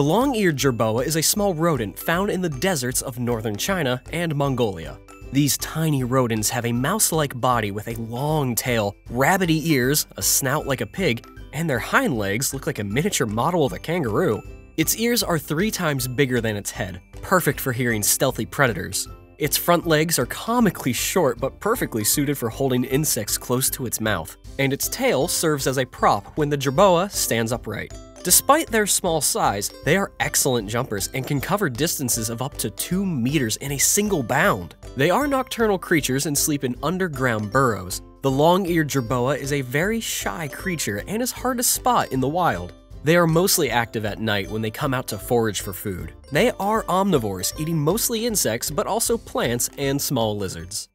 The long-eared jerboa is a small rodent found in the deserts of northern China and Mongolia. These tiny rodents have a mouse-like body with a long tail, rabbity ears, a snout like a pig, and their hind legs look like a miniature model of a kangaroo. Its ears are three times bigger than its head, perfect for hearing stealthy predators. Its front legs are comically short but perfectly suited for holding insects close to its mouth, and its tail serves as a prop when the jerboa stands upright. Despite their small size, they are excellent jumpers and can cover distances of up to 2 meters in a single bound. They are nocturnal creatures and sleep in underground burrows. The long-eared jerboa is a very shy creature and is hard to spot in the wild. They are mostly active at night when they come out to forage for food. They are omnivores, eating mostly insects but also plants and small lizards.